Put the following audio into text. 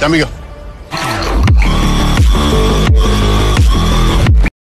Chao, amigo.